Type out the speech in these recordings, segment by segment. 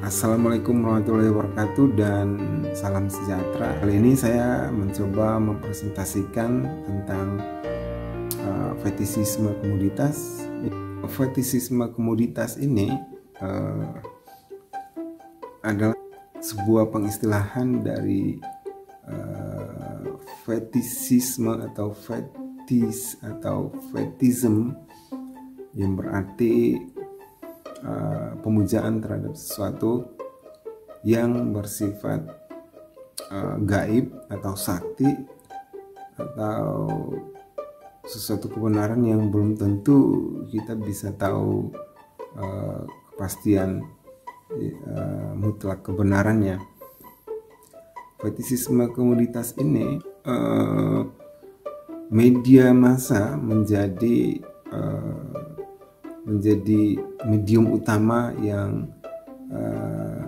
Assalamualaikum warahmatullahi wabarakatuh dan salam sejahtera. Kali ini saya mencoba mempresentasikan tentang uh, fetisisme komoditas. Fetisisme komoditas ini uh, adalah sebuah pengistilahan dari uh, fetisisme atau fetis atau fetism yang berarti uh, pemujaan terhadap sesuatu yang bersifat uh, gaib atau sakti atau sesuatu kebenaran yang belum tentu kita bisa tahu uh, kepastian uh, mutlak kebenarannya. Fetisisme komoditas ini uh, media massa menjadi uh, menjadi medium utama yang uh,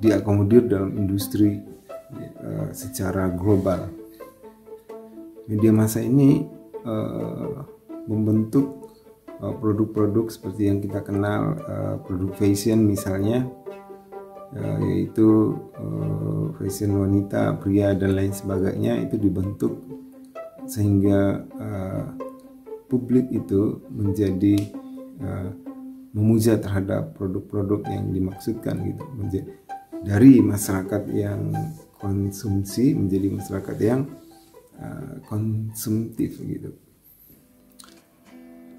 diakomodir dalam industri uh, secara global. Media massa ini uh, membentuk produk-produk uh, seperti yang kita kenal uh, produk fashion misalnya uh, yaitu uh, fashion wanita, pria dan lain sebagainya itu dibentuk sehingga uh, publik itu menjadi uh, memuja terhadap produk-produk yang dimaksudkan gitu menjadi dari masyarakat yang konsumsi menjadi masyarakat yang uh, konsumtif gitu.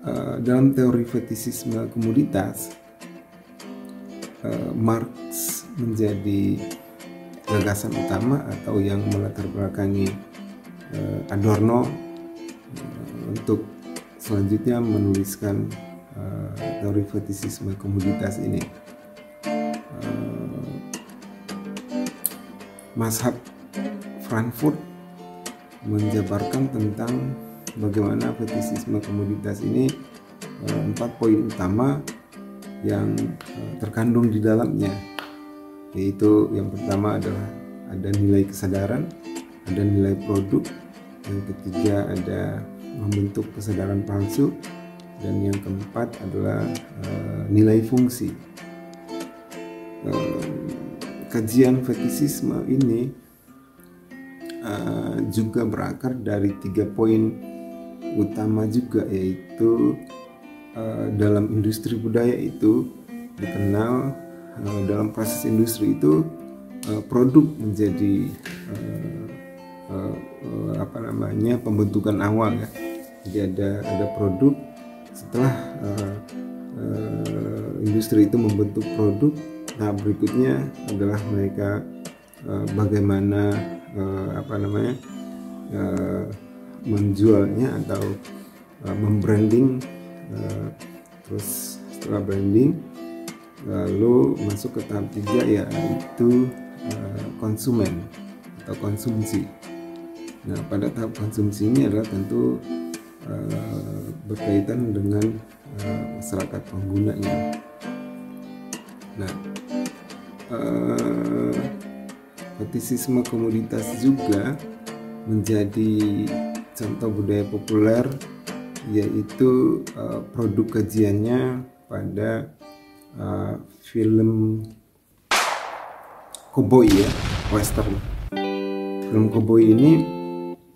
Uh, dalam teori fetisisme komoditas uh, Marx menjadi gagasan utama atau yang melatar belakangi uh, Adorno uh, untuk selanjutnya menuliskan uh, teori fetisisme komoditas ini. Uh, Mazhab Frankfurt menjabarkan tentang bagaimana fetisisme komoditas ini uh, empat poin utama yang terkandung di dalamnya yaitu yang pertama adalah ada nilai kesadaran, ada nilai produk, yang ketiga ada membentuk kesadaran palsu, dan yang keempat adalah uh, nilai fungsi. Uh, kajian fetisisme ini uh, juga berakar dari tiga poin utama juga yaitu uh, dalam industri budaya itu dikenal uh, dalam proses industri itu uh, produk menjadi uh, uh, apa namanya pembentukan awal ya jadi ada ada produk setelah uh, uh, industri itu membentuk produk tahap berikutnya adalah mereka uh, bagaimana uh, apa namanya uh, menjualnya atau uh, membranding uh, terus setelah branding lalu masuk ke tahap tiga yaitu uh, konsumen atau konsumsi. Nah pada tahap konsumsi ini adalah tentu uh, berkaitan dengan uh, masyarakat penggunanya. Nah, uh, fetisisme komoditas juga menjadi contoh budaya populer yaitu produk kajiannya pada film koboi ya western film koboi ini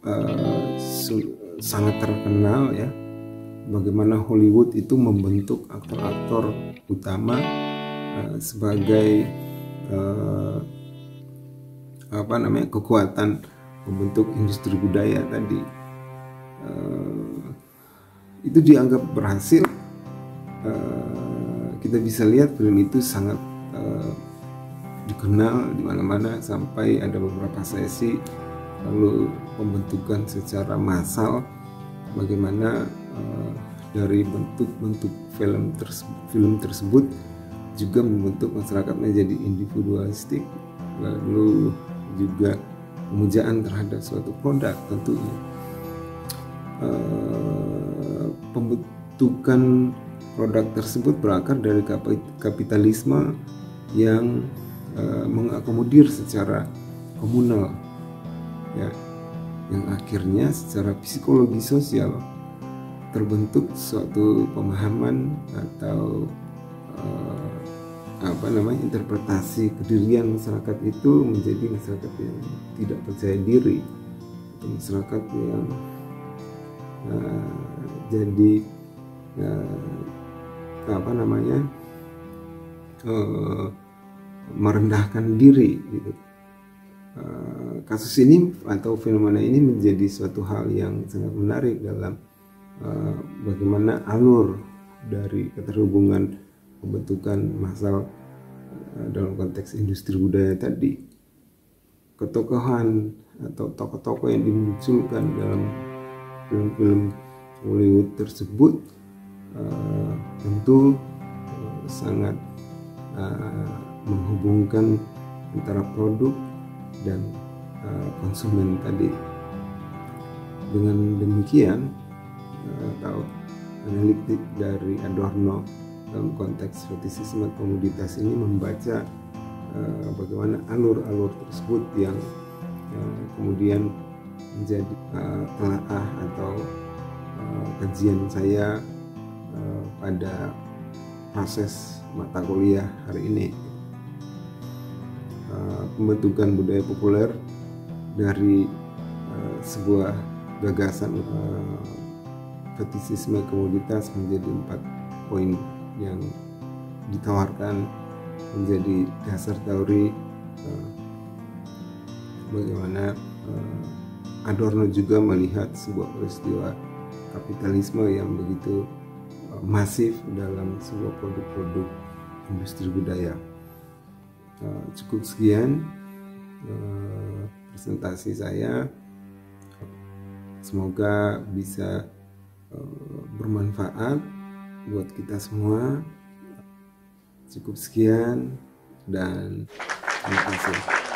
uh, sangat terkenal ya. Bagaimana Hollywood itu membentuk aktor-aktor utama uh, sebagai uh, apa namanya kekuatan membentuk industri budaya tadi. Uh, itu dianggap berhasil. Uh, kita bisa lihat film itu sangat uh, dikenal di mana-mana sampai ada beberapa sesi lalu pembentukan secara massal bagaimana uh, dari bentuk-bentuk film tersebut, film tersebut juga membentuk masyarakat menjadi individualistik lalu juga pemujaan terhadap suatu produk tentunya. Uh, pembentukan produk tersebut berakar dari kapitalisme yang uh, mengakomodir secara komunal ya. Yang akhirnya secara psikologi sosial terbentuk suatu pemahaman atau uh, apa namanya interpretasi kedirian masyarakat itu menjadi masyarakat yang tidak percaya diri. Atau masyarakat yang uh, jadi uh, apa namanya uh, merendahkan diri gitu kasus ini atau fenomena ini menjadi suatu hal yang sangat menarik dalam uh, bagaimana alur dari keterhubungan pembentukan masal uh, dalam konteks industri budaya tadi. Ketokohan atau tokoh-tokoh yang dimunculkan dalam film-film Hollywood tersebut uh, tentu uh, sangat uh, menghubungkan antara produk dan uh, konsumen tadi. Dengan demikian, uh, atau analitik dari Adorno dalam konteks fetisisme komoditas ini membaca uh, bagaimana alur-alur tersebut yang kemudian menjadi telaah atau kajian saya pada proses mata kuliah hari ini pembentukan budaya populer dari uh, sebuah gagasan uh, fetisisme komoditas menjadi empat poin yang ditawarkan menjadi dasar teori uh, bagaimana uh, Adorno juga melihat sebuah peristiwa kapitalisme yang begitu uh, masif dalam sebuah produk-produk industri budaya. Uh, cukup sekian uh, presentasi saya. Semoga bisa uh, bermanfaat buat kita semua. Cukup sekian dan terima kasih.